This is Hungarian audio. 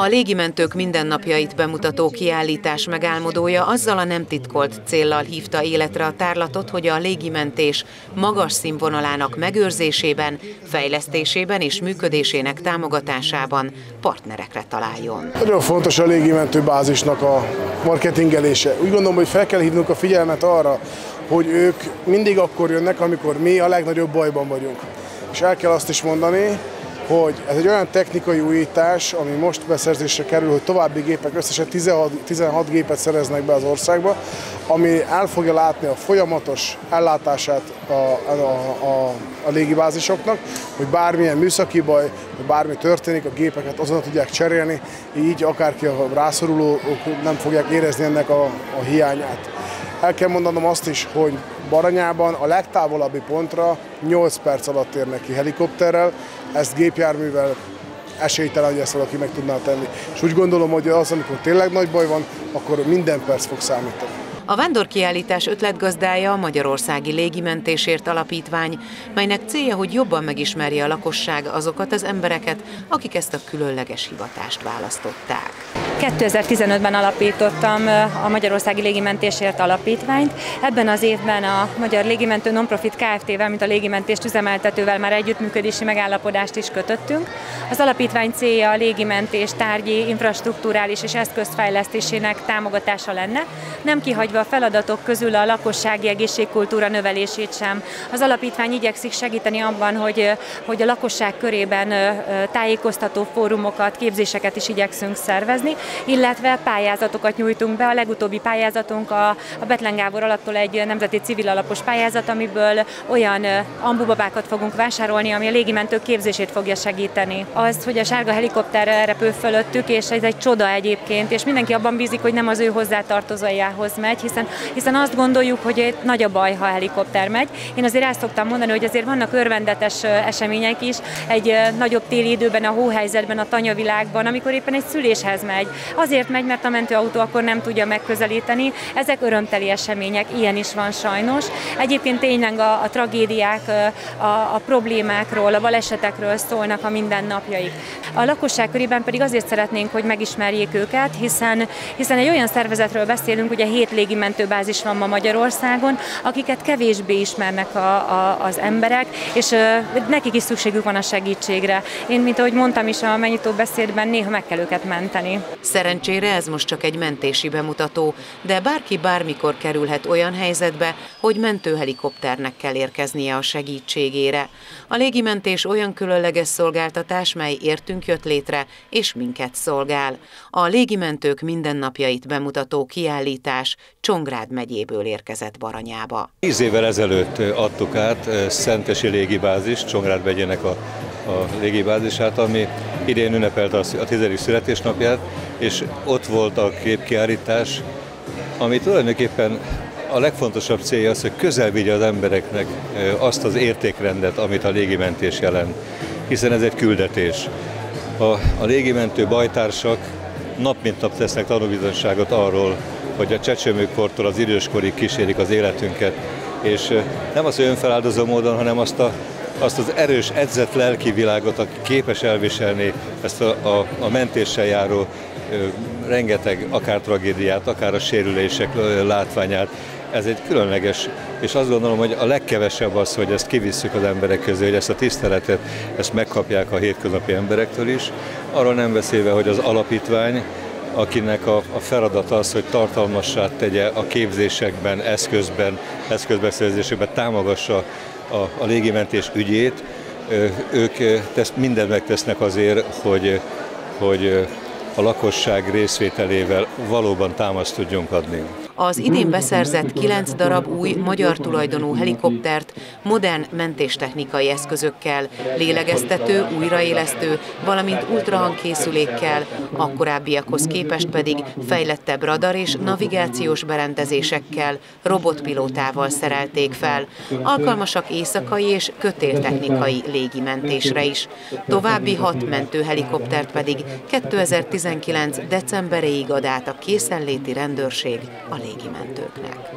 A légimentők mindennapjait bemutató kiállítás megálmodója azzal a nem titkolt céllal hívta életre a tárlatot, hogy a légimentés magas színvonalának megőrzésében, fejlesztésében és működésének támogatásában partnerekre találjon. Nagyon fontos a légimentő bázisnak a marketingelése. Úgy gondolom, hogy fel kell hívnunk a figyelmet arra, hogy ők mindig akkor jönnek, amikor mi a legnagyobb bajban vagyunk. És el kell azt is mondani, hogy ez egy olyan technikai újítás, ami most beszerzésre kerül, hogy további gépek, összesen 16, 16 gépet szereznek be az országba, ami el fogja látni a folyamatos ellátását a, a, a, a légibázisoknak, hogy bármilyen műszaki baj, hogy bármi történik, a gépeket azonnal tudják cserélni, így akárki a rászoruló nem fogják érezni ennek a, a hiányát. El kell mondanom azt is, hogy Baranyában a legtávolabbi pontra 8 perc alatt érnek ki helikopterrel, ezt gépjárművel esélytelen, hogy ezt valaki meg tudná tenni. És úgy gondolom, hogy az, amikor tényleg nagy baj van, akkor minden perc fog számítani. A vándorkiállítás ötletgazdája a Magyarországi Légimentésért Alapítvány, melynek célja, hogy jobban megismerje a lakosság azokat az embereket, akik ezt a különleges hivatást választották. 2015-ben alapítottam a Magyarországi Légimentésért Alapítványt. Ebben az évben a Magyar Légimentő Nonprofit Kft-vel, mint a légimentést üzemeltetővel már együttműködési megállapodást is kötöttünk. Az alapítvány célja a légimentés tárgyi, infrastruktúrális és eszközfejlesztésének támogatása lenne, nem kihagyva a feladatok közül a lakossági egészségkultúra növelését sem. Az alapítvány igyekszik segíteni abban, hogy, hogy a lakosság körében tájékoztató fórumokat, képzéseket is igyekszünk szervezni, illetve pályázatokat nyújtunk be. A legutóbbi pályázatunk a, a Betlen Gábor alattól egy nemzeti civil alapos pályázat, amiből olyan ambubabákat fogunk vásárolni, ami a légimentők képzését fogja segíteni. Az, hogy a sárga helikopter repül fölöttük, és ez egy csoda egyébként, és mindenki abban bízik, hogy nem az ő hozzátartozójához megy, hiszen, hiszen azt gondoljuk, hogy nagy a baj, ha helikopter megy. Én azért ezt szoktam mondani, hogy azért vannak örvendetes események is, egy nagyobb téli időben, a hóhelyzetben, a tanyavilágban, amikor éppen egy szüléshez megy, Azért megy, mert a mentőautó akkor nem tudja megközelíteni. Ezek örömteli események, ilyen is van sajnos. Egyébként tényleg a, a tragédiák, a, a problémákról, a balesetekről szólnak a mindennapjaik. A lakosság körében pedig azért szeretnénk, hogy megismerjék őket, hiszen, hiszen egy olyan szervezetről beszélünk, ugye hét légimentőbázis van ma Magyarországon, akiket kevésbé ismernek a, a, az emberek, és nekik is szükségük van a segítségre. Én, mint ahogy mondtam is a mennyitó beszédben, néha meg kell őket menteni. Szerencsére ez most csak egy mentési bemutató, de bárki bármikor kerülhet olyan helyzetbe, hogy mentőhelikopternek kell érkeznie a segítségére. A légimentés olyan különleges szolgáltatás, mely értünk jött létre, és minket szolgál. A légimentők mindennapjait bemutató kiállítás Csongrád megyéből érkezett Baranyába. Tíz évvel ezelőtt adtuk át Szentesi légibázis, Csongrád megyének a, a légibázisát, ami idén ünnepelte a tizedik születésnapját, és ott volt a képkiállítás, ami tulajdonképpen a legfontosabb célja az, hogy közel vigye az embereknek azt az értékrendet, amit a légimentés jelent, hiszen ez egy küldetés. A, a légimentő bajtársak nap mint nap tesznek tanúbizonyságot arról, hogy a csecsemőkortól az időskorig kísérik az életünket, és nem az, hogy önfeláldozó módon, hanem azt a azt az erős, edzett lelki világot, aki képes elviselni ezt a, a, a mentéssel járó ö, rengeteg akár tragédiát, akár a sérülések ö, látványát, ez egy különleges, és azt gondolom, hogy a legkevesebb az, hogy ezt kivisszük az emberek közé, hogy ezt a tiszteletet, ezt megkapják a hétköznapi emberektől is. Arról nem beszélve, hogy az alapítvány, akinek a, a feladata az, hogy tartalmassá tegye a képzésekben, eszközben, eszközbeszerzésekben támogassa a, a légimentés ügyét. Ők tesz, mindent megtesznek azért, hogy, hogy a lakosság részvételével valóban támaszt tudjunk adni. Az idén beszerzett 9 darab új magyar tulajdonú helikoptert modern mentéstechnikai eszközökkel, lélegeztető, újraélesztő, valamint ultrahangkészülékkel, a korábbiakhoz képest pedig fejlettebb radar és navigációs berendezésekkel, robotpilótával szerelték fel. Alkalmasak éjszakai és kötéltechnikai légimentésre is. További hat mentőhelikoptert pedig 2019. decemberéig ad át a készenléti rendőrség a légimentőknek.